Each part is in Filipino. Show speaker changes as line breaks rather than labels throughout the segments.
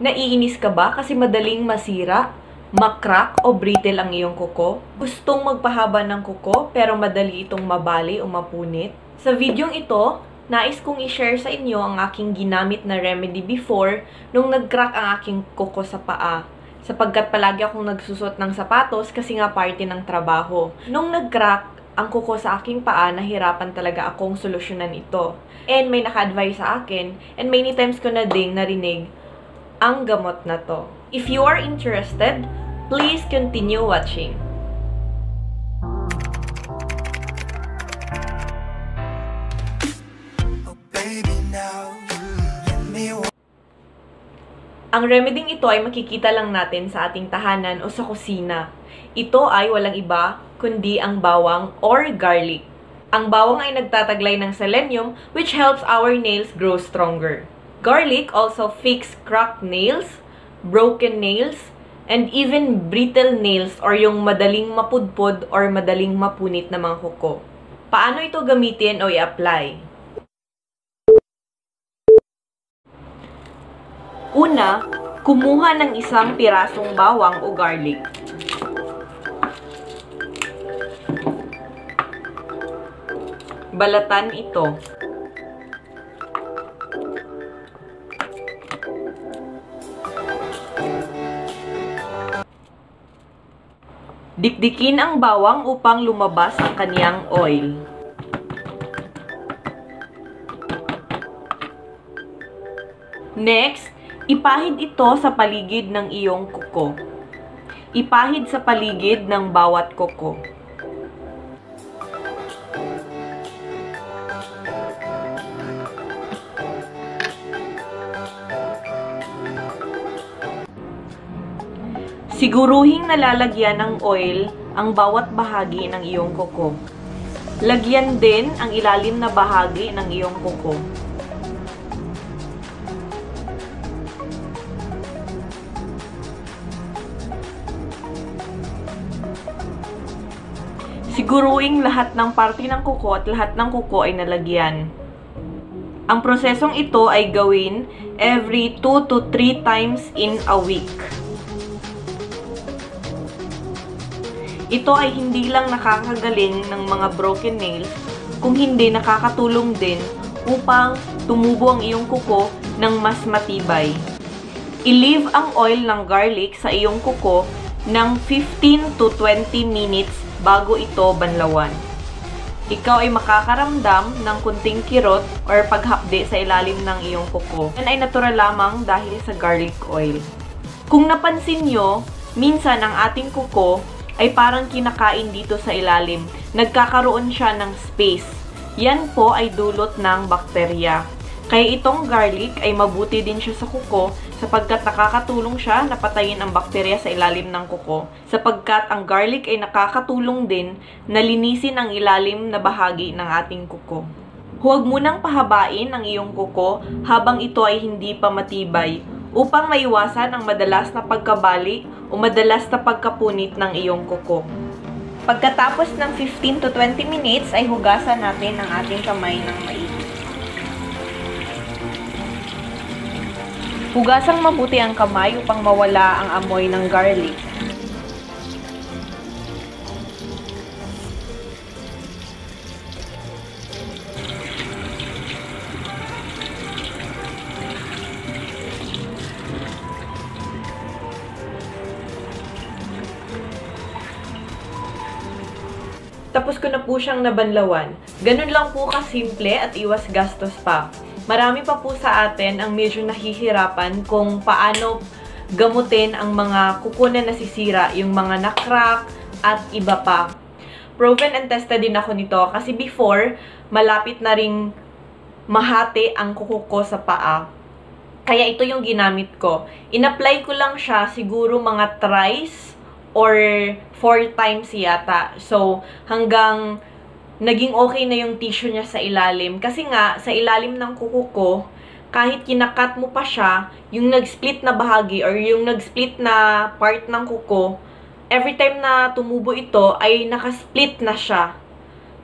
Naiinis ka ba kasi madaling masira, makrak o brittle ang iyong kuko? Gustong magpahaba ng kuko pero madali itong mabali o mapunit? Sa videong ito, nais kong i-share sa inyo ang aking ginamit na remedy before nung nag-crack ang aking kuko sa paa. Sapagkat palagi akong nagsusot ng sapatos kasi nga party ng trabaho. Nung nag-crack, ang kuko sa aking paa, nahirapan talaga akong solusyonan ito. And may naka-advise sa akin, and many times ko na ding narinig, ang gamot na to. If you are interested, please continue watching. Ang remeding ito ay makikita lang natin sa ating tahanan o sa kusina. Ito ay walang iba kundi ang bawang or garlic. Ang bawang ay nagtataglay ng selenium which helps our nails grow stronger. Garlic also fix cracked nails, broken nails, and even brittle nails or yung madaling mapudpod or madaling mapunit na mga kuko. Paano ito gamitin o i-apply? Una, kumuha ng isang pirasong bawang o garlic. Balatan ito. Dikdikin ang bawang upang lumabas ang kaniyang oil. Next, ipahid ito sa paligid ng iyong kuko. Ipahid sa paligid ng bawat kuko. Siguruhing nalalagyan ng oil ang bawat bahagi ng iyong kuko. Lagyan din ang ilalim na bahagi ng iyong kuko. Siguruing lahat ng parte ng kuko at lahat ng kuko ay nalagyan. Ang prosesong ito ay gawin every 2 to 3 times in a week. Ito ay hindi lang nakakagaling ng mga broken nails, kung hindi nakakatulong din upang tumubo ang iyong kuko ng mas matibay. I-leave ang oil ng garlic sa iyong kuko ng 15 to 20 minutes bago ito banlawan. Ikaw ay makakaramdam ng kunting kirot or paghapde sa ilalim ng iyong kuko. Yan ay natural lamang dahil sa garlic oil. Kung napansin nyo, minsan ang ating kuko ay parang kinakain dito sa ilalim. Nagkakaroon siya ng space. Yan po ay dulot ng bakterya. Kaya itong garlic ay mabuti din siya sa kuko sapagkat nakakatulong siya na patayin ang bakterya sa ilalim ng kuko. Sapagkat ang garlic ay nakakatulong din na linisin ang ilalim na bahagi ng ating kuko. Huwag munang pahabain ang iyong kuko habang ito ay hindi pa matibay upang maiwasan ang madalas na pagkabali o madalas na pagkapunit ng iyong kuko. Pagkatapos ng 15 to 20 minutes ay hugasan natin ang ating kamay ng maigi. Hugasang mabuti ang kamay upang mawala ang amoy ng garlic. Tapos ko na po siyang nabanlawan. Ganun lang po kasimple at iwas gastos pa. Marami pa po sa atin ang medyo nahihirapan kung paano gamutin ang mga kuko na nasisira, yung mga nakrak at iba pa. Proven and tested din ako nito kasi before, malapit na ring mahati ang kuko ko sa paa. Kaya ito yung ginamit ko. In-apply ko lang siya siguro mga thrice or four times yata. So, hanggang naging okay na yung tissue niya sa ilalim. Kasi nga, sa ilalim ng kuko ko, kahit kinakat mo pa siya, yung nag-split na bahagi or yung nag-split na part ng kuko, every time na tumubo ito, ay nakasplit na siya.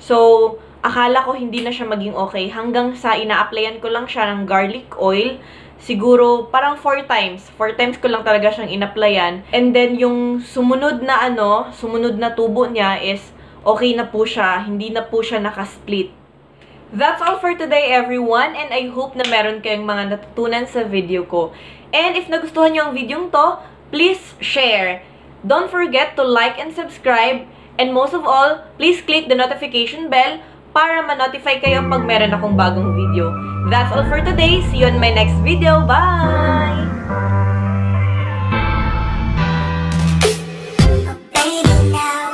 So, akala ko hindi na siya maging okay hanggang sa ina-applyan ko lang siya ng garlic oil siguro parang four times. Four times ko lang talaga siyang inaplayan. And then yung sumunod na ano, sumunod na tubo niya is okay na po siya. Hindi na po siya nakasplit. That's all for today, everyone. And I hope na meron kayong mga natutunan sa video ko. And if nagustuhan niyo ang video to, please share. Don't forget to like and subscribe. And most of all, please click the notification bell para ma-notify kayo pag meron akong bagong video. That's all for today. See you in my next video. Bye!
Baby, now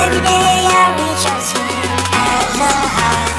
Every day I reach out to you. As a heart,